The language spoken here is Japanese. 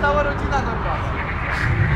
伝わる字なのか。